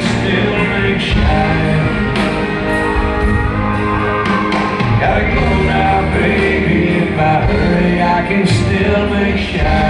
still make shine. Gotta go now, baby. If I hurry, I can still make shine.